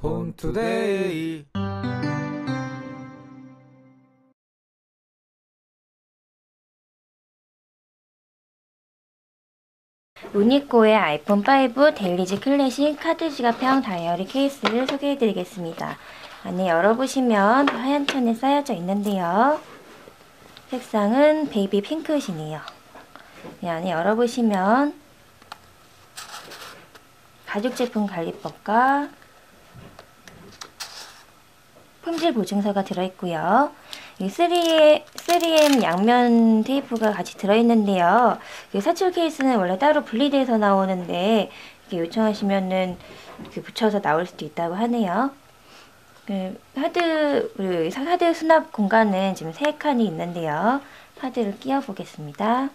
본투데이 우니코의 아이폰 5 dailies 클래식 카드 지갑형 다이어리 케이스를 소개해드리겠습니다. 안에 열어보시면 하얀 천에 싸여져 있는데요. 색상은 baby. 이 안에 열어보시면 가죽 제품 관리법과 품질 보증서가 들어있고요. 이 3M, 3M 양면 테이프가 같이 들어있는데요. 그 사출 케이스는 원래 따로 분리돼서 나오는데 이렇게 요청하시면은 이렇게 붙여서 나올 수도 있다고 하네요. 그 하드 하드 수납 공간은 지금 세 칸이 있는데요. 하드를 끼워 보겠습니다.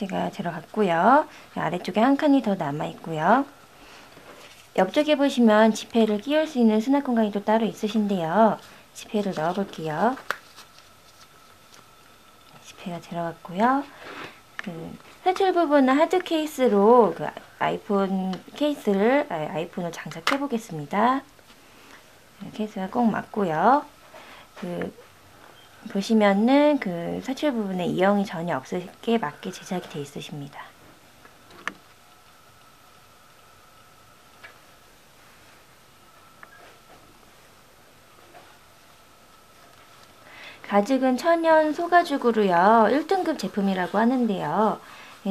카드가 들어갔고요. 아래쪽에 한 칸이 더 남아 있고요. 옆쪽에 보시면 지폐를 끼울 수 있는 수납 공간이 또 따로 있으신데요. 지폐를 넣어 볼게요. 지폐가 들어갔고요. 그 사출 부분은 하드 케이스로 그 아이폰 케이스를 아이폰을 장착해 보겠습니다. 케이스가 꼭 맞고요. 그 보시면은 그 사출 부분에 이형이 전혀 없게 맞게 제작이 되어 있으십니다. 가죽은 천연 소가죽으로요. 1등급 제품이라고 하는데요.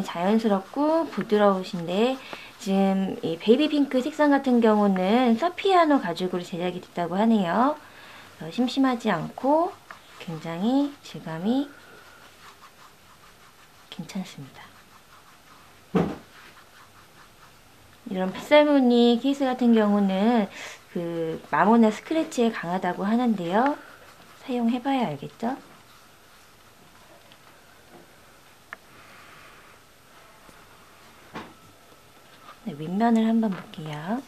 자연스럽고 부드러우신데 지금 이 베이비 핑크 색상 같은 경우는 서피아노 가죽으로 제작이 됐다고 하네요. 어, 심심하지 않고 굉장히 질감이 괜찮습니다. 이런 빗살무늬 케이스 같은 경우는 그 마모나 스크래치에 강하다고 하는데요. 사용해봐야 알겠죠? 네, 윗면을 한번 볼게요.